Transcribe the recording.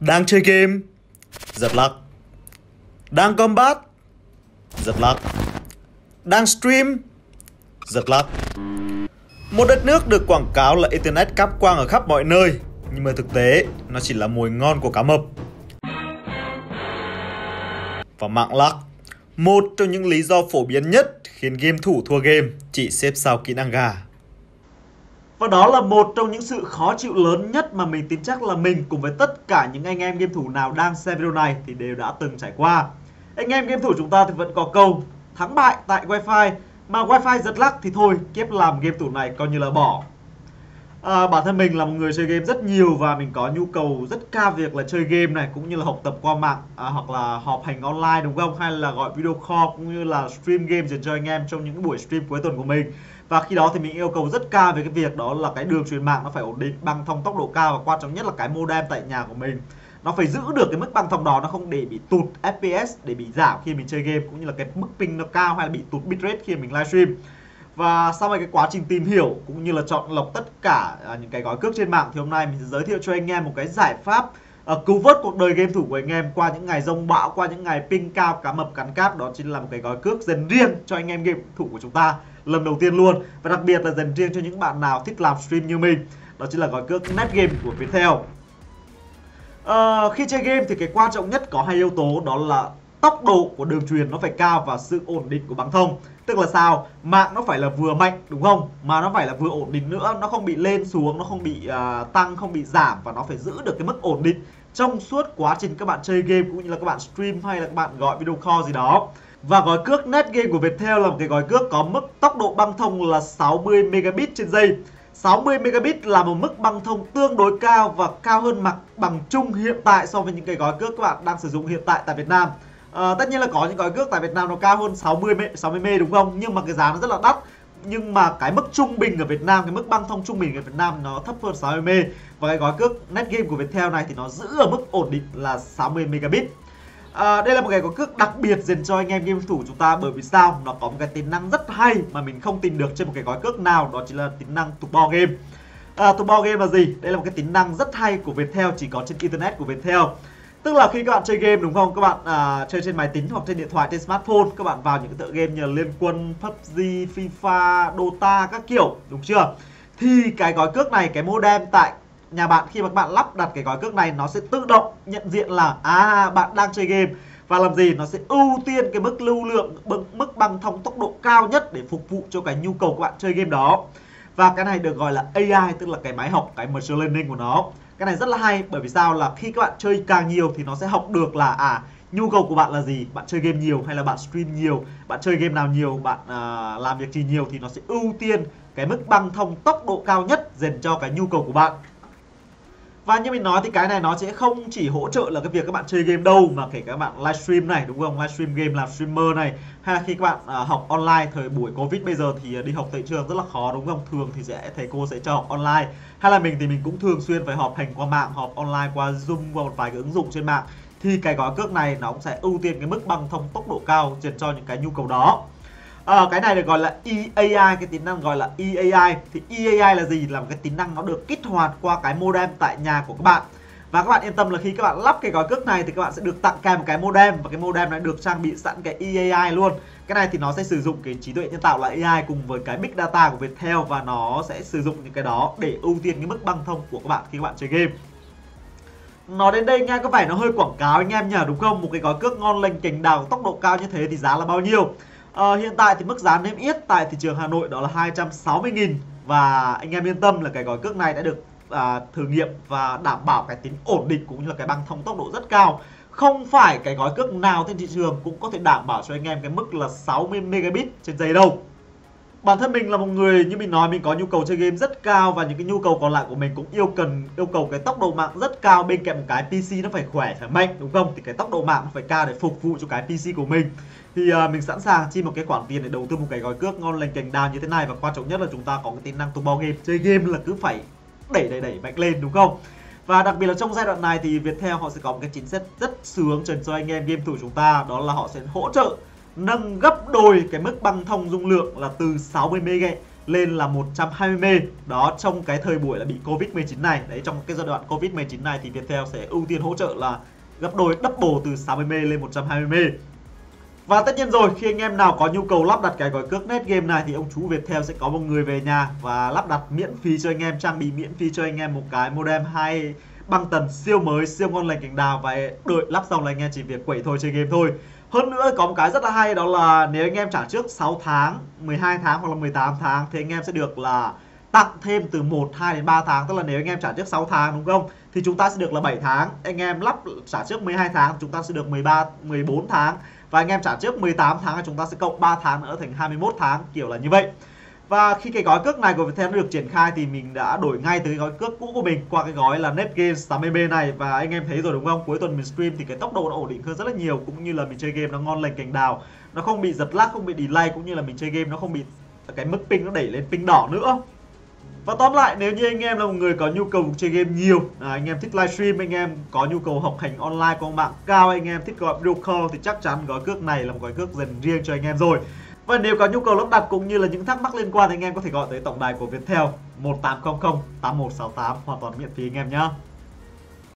Đang chơi game. Giật lắc Đang combat. Giật lắc Đang stream. Giật lắc Một đất nước được quảng cáo là Internet cáp quang ở khắp mọi nơi. Nhưng mà thực tế, nó chỉ là mùi ngon của cá mập. Và mạng lắc Một trong những lý do phổ biến nhất khiến game thủ thua game, chỉ xếp sau kỹ năng gà và đó là một trong những sự khó chịu lớn nhất mà mình tin chắc là mình cùng với tất cả những anh em game thủ nào đang xem video này thì đều đã từng trải qua. Anh em game thủ chúng ta thì vẫn có câu, thắng bại tại wifi mà wifi giật lắc thì thôi, kiếp làm game thủ này coi như là bỏ. À, bản thân mình là một người chơi game rất nhiều và mình có nhu cầu rất cao việc là chơi game này cũng như là học tập qua mạng à, hoặc là họp hành online đúng không? Hay là gọi video call cũng như là stream game dành cho anh em trong những buổi stream cuối tuần của mình. Và khi đó thì mình yêu cầu rất cao về cái việc đó là cái đường truyền mạng nó phải ổn định băng thông tốc độ cao và quan trọng nhất là cái modem tại nhà của mình. Nó phải giữ được cái mức băng thông đó nó không để bị tụt fps để bị giảm khi mình chơi game cũng như là cái mức ping nó cao hay là bị tụt bitrate khi mình livestream và sau này cái quá trình tìm hiểu cũng như là chọn lọc tất cả à, những cái gói cước trên mạng thì hôm nay mình sẽ giới thiệu cho anh em một cái giải pháp uh, cứu vớt cuộc đời game thủ của anh em qua những ngày rông bão qua những ngày ping cao cá mập cắn cáp. Đó chính là một cái gói cước dành riêng cho anh em game thủ của chúng ta lần đầu tiên luôn. Và đặc biệt là dành riêng cho những bạn nào thích làm stream như mình. Đó chính là gói cước net game của Viettel. Uh, khi chơi game thì cái quan trọng nhất có hai yếu tố đó là tốc độ của đường truyền nó phải cao và sự ổn định của băng thông. Tức là sao? Mạng nó phải là vừa mạnh đúng không? Mà nó phải là vừa ổn định nữa. Nó không bị lên xuống nó không bị uh, tăng không bị giảm và nó phải giữ được cái mức ổn định trong suốt quá trình các bạn chơi game cũng như là các bạn stream hay là các bạn gọi video call gì đó. Và gói cước net game của Viettel là một cái gói cước có mức tốc độ băng thông là 60 megabit trên giây. 60 megabit là một mức băng thông tương đối cao và cao hơn mặt bằng chung hiện tại so với những cái gói cước các bạn đang sử dụng hiện tại tại Việt Nam. À, tất nhiên là có những gói cước tại Việt Nam nó cao hơn 60 m 60 m đúng không? Nhưng mà cái giá nó rất là đắt. Nhưng mà cái mức trung bình ở Việt Nam, cái mức băng thông trung bình ở Việt Nam nó thấp hơn 60 m và cái gói cước net game của Viettel này thì nó giữ ở mức ổn định là 60 megabit. À, đây là một cái có cước đặc biệt dành cho anh em game thủ chúng ta bởi vì sao? Nó có một cái tính năng rất hay mà mình không tìm được trên một cái gói cước nào đó chính là tính năng turbo bo game. Ờ, à, to bo game là gì? Đây là một cái tính năng rất hay của Viettel chỉ có trên internet của Viettel. Tức là khi các bạn chơi game đúng không? Các bạn à, chơi trên máy tính hoặc trên điện thoại, trên smartphone Các bạn vào những cái tựa game như là Liên Quân, PUBG, FIFA, Dota các kiểu Đúng chưa? Thì cái gói cước này, cái modem tại nhà bạn khi mà các bạn lắp đặt cái gói cước này nó sẽ tự động nhận diện là à bạn đang chơi game và làm gì nó sẽ ưu tiên cái mức lưu lượng mức băng thông tốc độ cao nhất để phục vụ cho cái nhu cầu của bạn chơi game đó và cái này được gọi là AI tức là cái máy học cái machine learning của nó cái này rất là hay bởi vì sao? Là khi các bạn chơi càng nhiều thì nó sẽ học được là à nhu cầu của bạn là gì? Bạn chơi game nhiều hay là bạn stream nhiều? Bạn chơi game nào nhiều? Bạn uh, làm việc gì nhiều thì nó sẽ ưu tiên cái mức băng thông tốc độ cao nhất dành cho cái nhu cầu của bạn và như mình nói thì cái này nó sẽ không chỉ hỗ trợ là cái việc các bạn chơi game đâu, mà kể các bạn livestream này, đúng không? Livestream game, làm streamer này, hay là khi các bạn à, học online, thời buổi covid bây giờ thì à, đi học tại trường rất là khó, đúng không? Thường thì sẽ, thầy cô sẽ cho học online. Hay là mình thì mình cũng thường xuyên phải họp hành qua mạng, họp online qua zoom qua một vài cái ứng dụng trên mạng. Thì cái gói cước này nó cũng sẽ ưu tiên cái mức băng thông tốc độ cao dành cho những cái nhu cầu đó à, cái này được gọi là EAI cái tính năng gọi là EAI thì EAI là gì? Là một cái tính năng nó được kích hoạt qua cái modem tại nhà của các bạn. Và các bạn yên tâm là khi các bạn lắp cái gói cước này thì các bạn sẽ được tặng kèm một cái modem và cái modem này được trang bị sẵn cái EAI luôn. Cái này thì nó sẽ sử dụng cái trí tuệ nhân tạo là AI cùng với cái big data của Viettel và nó sẽ sử dụng những cái đó để ưu tiên cái mức băng thông của các bạn khi các bạn chơi game. Nói đến đây nghe có vẻ nó hơi quảng cáo anh em nhỉ đúng không? Một cái gói cước ngon lành cành đào tốc độ cao như thế thì giá là bao nhiêu? À, hiện tại thì mức giá niêm yết tại thị trường Hà Nội đó là 260.000 và anh em yên tâm là cái gói cước này đã được à, thử nghiệm và đảm bảo cái tính ổn định cũng như là cái băng thông tốc độ rất cao. Không phải cái gói cước nào trên thị trường cũng có thể đảm bảo cho anh em cái mức là 60 megabit trên giây đâu. Bản thân mình là một người như mình nói mình có nhu cầu chơi game rất cao và những cái nhu cầu còn lại của mình cũng yêu cần yêu cầu cái tốc độ mạng rất cao bên cạnh một cái PC nó phải khỏe phải mạnh đúng không? Thì cái tốc độ mạng nó phải cao để phục vụ cho cái PC của mình thì uh, mình sẵn sàng chi một cái khoản tiền để đầu tư một cái gói cước ngon lành cành đào như thế này và quan trọng nhất là chúng ta có cái tính năng turbo game. Chơi game là cứ phải đẩy đẩy đẩy mạnh lên đúng không? Và đặc biệt là trong giai đoạn này thì Viettel họ sẽ có một cái chính sách rất sướng dành cho anh em game thủ chúng ta đó là họ sẽ hỗ trợ nâng gấp đôi cái mức băng thông dung lượng là từ 60 MB lên là 120M đó trong cái thời buổi là bị Covid-19 này. Đấy trong cái giai đoạn Covid-19 này thì Viettel sẽ ưu tiên hỗ trợ là gấp đôi double từ 60M lên 120M và tất nhiên rồi khi anh em nào có nhu cầu lắp đặt cái gói cước net game này thì ông chú Viettel sẽ có một người về nhà và lắp đặt miễn phí cho anh em trang bị miễn phí cho anh em một cái modem hay băng tần siêu mới siêu ngon lành cành đào và đợi lắp xong là anh em chỉ việc quẩy thôi chơi game thôi. Hơn nữa có một cái rất là hay đó là nếu anh em trả trước 6 tháng 12 tháng hoặc là 18 tháng thì anh em sẽ được là tặng thêm từ 1, 2 đến 3 tháng. Tức là nếu anh em trả trước 6 tháng đúng không? Thì chúng ta sẽ được là 7 tháng. Anh em lắp trả trước 12 tháng chúng ta sẽ được 13, 14 tháng. Và anh em trả trước 18 tháng thì chúng ta sẽ cộng 3 tháng nữa thành 21 tháng Kiểu là như vậy và khi cái gói cước này của Viettel được triển khai thì mình đã đổi ngay từ cái gói cước cũ của mình qua cái gói là Netgame 80B này và anh em thấy rồi đúng không? Cuối tuần mình stream thì cái tốc độ nó ổn định hơn rất là nhiều cũng như là mình chơi game nó ngon lành cành đào, nó không bị giật lag, không bị delay cũng như là mình chơi game nó không bị cái mức ping nó đẩy lên ping đỏ nữa. Và tóm lại nếu như anh em là một người có nhu cầu chơi game nhiều, à, anh em thích livestream, anh em có nhu cầu học hành online qua mạng cao, anh em thích gọi video call thì chắc chắn gói cước này là một gói cước dành riêng cho anh em rồi. Và nếu có nhu cầu lắp đặt cũng như là những thắc mắc liên quan thì anh em có thể gọi tới tổng đài của Viettel 1800 8168 hoàn toàn miễn phí anh em nhé.